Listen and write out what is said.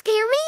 scare me?